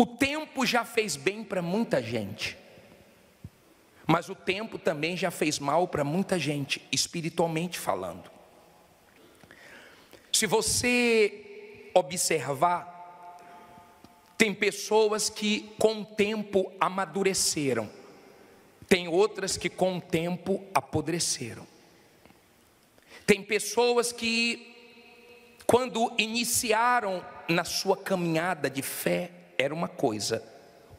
O tempo já fez bem para muita gente, mas o tempo também já fez mal para muita gente, espiritualmente falando. Se você observar, tem pessoas que com o tempo amadureceram, tem outras que com o tempo apodreceram. Tem pessoas que, quando iniciaram na sua caminhada de fé, era uma coisa,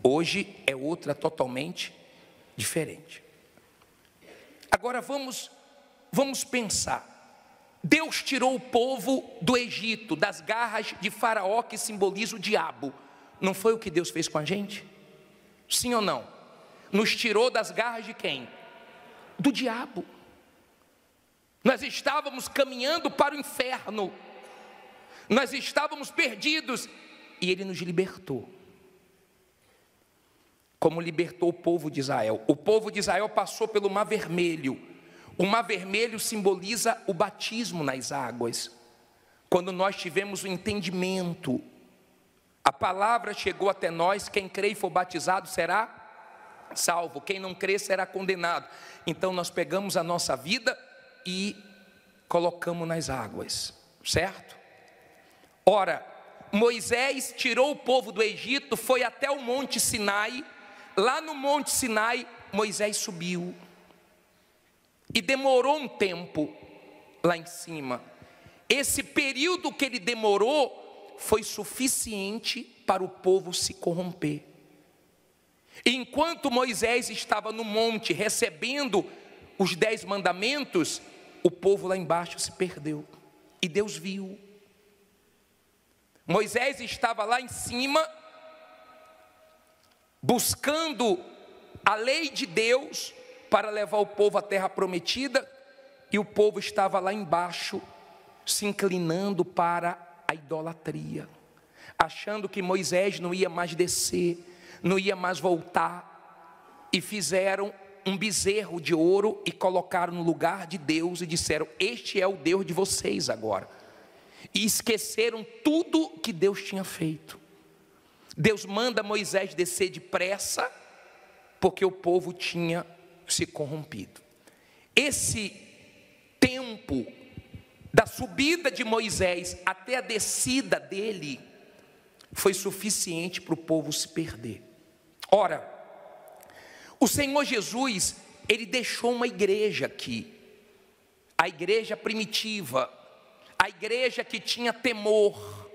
hoje é outra totalmente diferente. Agora vamos, vamos pensar. Deus tirou o povo do Egito, das garras de Faraó que simboliza o diabo. Não foi o que Deus fez com a gente? Sim ou não? Nos tirou das garras de quem? Do diabo. Nós estávamos caminhando para o inferno, nós estávamos perdidos e Ele nos libertou. Como libertou o povo de Israel. O povo de Israel passou pelo Mar Vermelho. O Mar Vermelho simboliza o batismo nas águas. Quando nós tivemos o entendimento, a palavra chegou até nós: quem crê e for batizado será salvo, quem não crê será condenado. Então nós pegamos a nossa vida e colocamos nas águas, certo? Ora, Moisés tirou o povo do Egito, foi até o Monte Sinai, lá no Monte Sinai, Moisés subiu, e demorou um tempo lá em cima. Esse período que ele demorou foi suficiente para o povo se corromper. Enquanto Moisés estava no monte recebendo os dez mandamentos, o povo lá embaixo se perdeu. E Deus viu. Moisés estava lá em cima, buscando a lei de Deus para levar o povo à terra prometida, e o povo estava lá embaixo, se inclinando para a idolatria, achando que Moisés não ia mais descer, não ia mais voltar, e fizeram um bezerro de ouro e colocaram no lugar de Deus e disseram: Este é o Deus de vocês agora. E esqueceram tudo que Deus tinha feito. Deus manda Moisés descer depressa, porque o povo tinha se corrompido. Esse tempo da subida de Moisés até a descida dele foi suficiente para o povo se perder. Ora, o Senhor Jesus, ele deixou uma igreja aqui, a igreja primitiva, a igreja que tinha temor,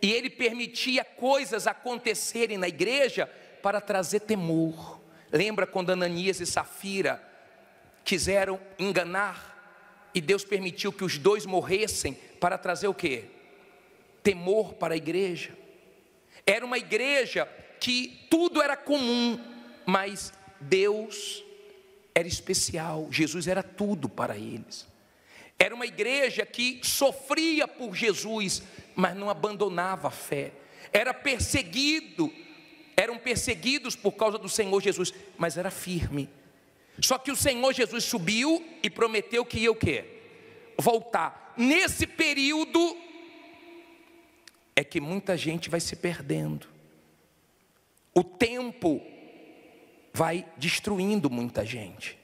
e ele permitia coisas acontecerem na igreja para trazer temor. Lembra quando Ananias e Safira quiseram enganar e Deus permitiu que os dois morressem para trazer o que? Temor para a igreja. Era uma igreja que tudo era comum, mas Deus era especial, Jesus era tudo para eles. Era uma igreja que sofria por Jesus, mas não abandonava a fé. Era perseguido, eram perseguidos por causa do Senhor Jesus, mas era firme. Só que o Senhor Jesus subiu e prometeu que ia o quê? Voltar. Nesse período é que muita gente vai se perdendo. O tempo vai destruindo muita gente.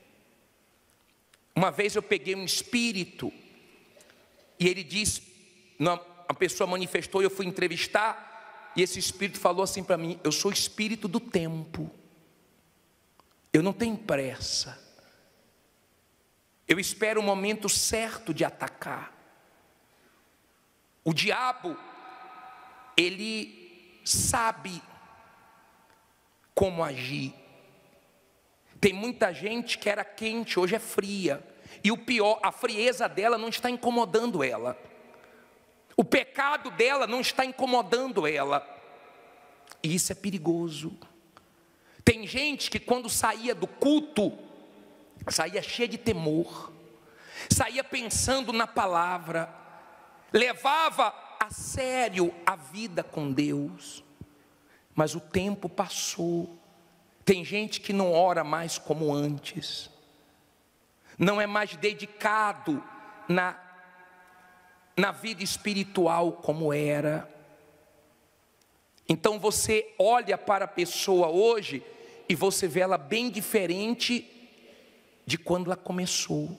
Uma vez eu peguei um espírito e ele disse, a pessoa manifestou e eu fui entrevistar e esse espírito falou assim para mim: Eu sou espírito do tempo. Eu não tenho pressa. Eu espero o momento certo de atacar. O diabo, ele sabe como agir. Tem muita gente que era quente, hoje é fria. E o pior, a frieza dela não está incomodando ela. O pecado dela não está incomodando ela. E isso é perigoso. Tem gente que quando saía do culto, saía cheia de temor, saía pensando na palavra, levava a sério a vida com Deus, mas o tempo passou, tem gente que não ora mais como antes, não é mais dedicado na, na vida espiritual como era. Então você olha para a pessoa hoje e você vê ela bem diferente de quando ela começou.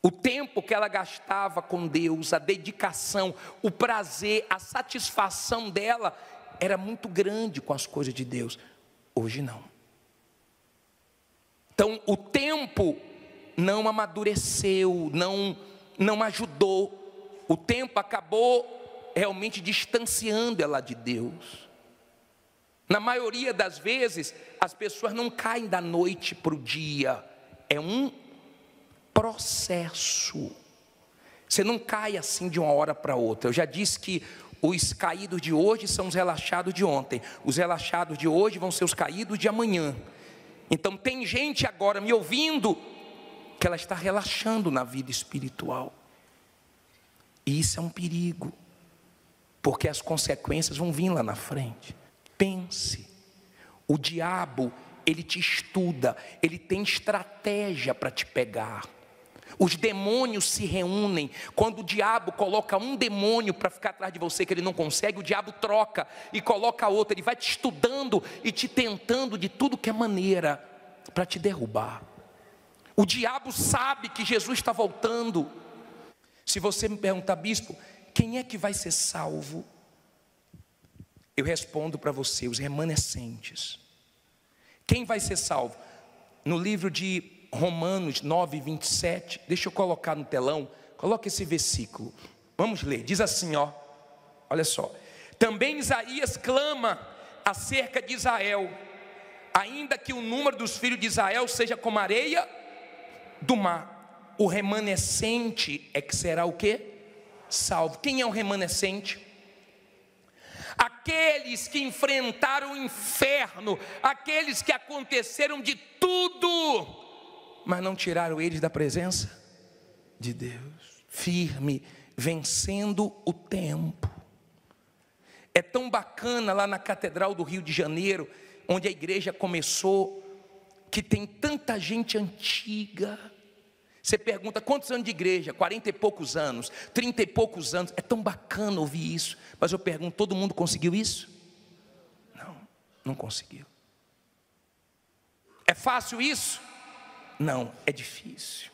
O tempo que ela gastava com Deus, a dedicação, o prazer, a satisfação dela era muito grande com as coisas de Deus. Hoje não. Então, o tempo não amadureceu, não não ajudou. O tempo acabou realmente distanciando ela de Deus. Na maioria das vezes, as pessoas não caem da noite para o dia, é um processo. Você não cai assim de uma hora para outra. Eu já disse que os caídos de hoje são os relaxados de ontem, os relaxados de hoje vão ser os caídos de amanhã. Então, tem gente agora me ouvindo que ela está relaxando na vida espiritual. E isso é um perigo, porque as consequências vão vir lá na frente. Pense, o diabo, ele te estuda, ele tem estratégia para te pegar. Os demônios se reúnem. Quando o diabo coloca um demônio para ficar atrás de você que ele não consegue, o diabo troca e coloca outro. Ele vai te estudando e te tentando de tudo que é maneira para te derrubar. O diabo sabe que Jesus está voltando. Se você me perguntar, bispo, quem é que vai ser salvo? Eu respondo para você, os remanescentes. Quem vai ser salvo? No livro de Romanos 9, 27, deixa eu colocar no telão, coloca esse versículo. Vamos ler, diz assim, ó. Olha só. Também Isaías clama acerca de Israel, ainda que o número dos filhos de Israel seja como areia do mar, o remanescente é que será o que? Salvo. Quem é o remanescente? Aqueles que enfrentaram o inferno, aqueles que aconteceram de tudo, mas não tiraram eles da presença de Deus, firme, vencendo o tempo. É tão bacana lá na Catedral do Rio de Janeiro, onde a igreja começou, que tem tanta gente antiga. Você pergunta quantos anos de igreja? Quarenta e poucos anos, trinta e poucos anos. É tão bacana ouvir isso. Mas eu pergunto: todo mundo conseguiu isso? Não, não conseguiu. É fácil isso? Não, é difícil.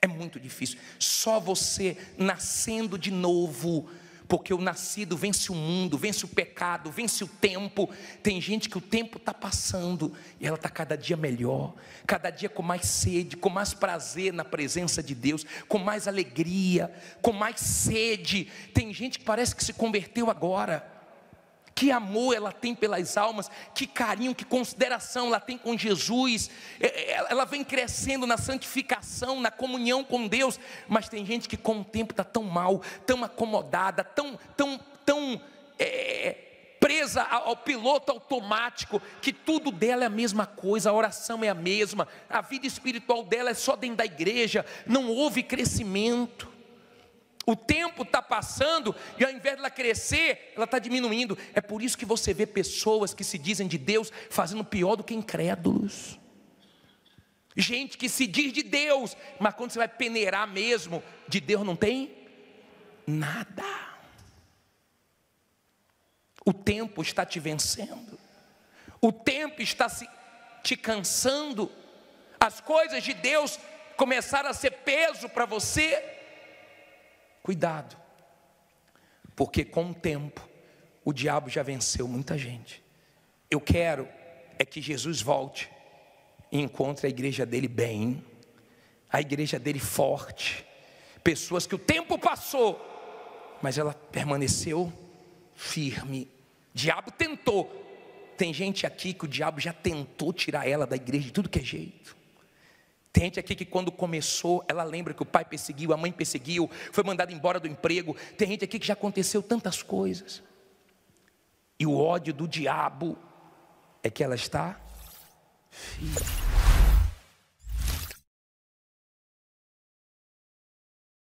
É muito difícil. Só você nascendo de novo porque o nascido vence o mundo, vence o pecado, vence o tempo. Tem gente que o tempo está passando e ela está cada dia melhor, cada dia com mais sede, com mais prazer na presença de Deus, com mais alegria, com mais sede. Tem gente que parece que se converteu agora. Que amor ela tem pelas almas, que carinho, que consideração ela tem com Jesus. É, é, ela vem crescendo na santificação, na comunhão com Deus. Mas tem gente que com o tempo está tão mal, tão acomodada, tão, tão, tão é, presa ao piloto automático, que tudo dela é a mesma coisa, a oração é a mesma, a vida espiritual dela é só dentro da igreja, não houve crescimento. O tempo está passando e ao invés de ela crescer, ela está diminuindo. É por isso que você vê pessoas que se dizem de Deus fazendo pior do que incrédulos. Gente que se diz de Deus, mas quando você vai peneirar mesmo, de Deus não tem nada. O tempo está te vencendo, o tempo está se, te cansando, as coisas de Deus começaram a ser peso para você Cuidado, porque com o tempo o diabo já venceu muita gente. Eu quero é que Jesus volte e encontre a igreja dele bem, a igreja dele forte, pessoas que o tempo passou, mas ela permaneceu firme. Diabo tentou. Tem gente aqui que o diabo já tentou tirar ela da igreja de tudo que é jeito. Tem gente aqui que quando começou, ela lembra que o pai perseguiu, a mãe perseguiu, foi mandada embora do emprego. Tem gente aqui que já aconteceu tantas coisas. E o ódio do diabo é que ela está firme.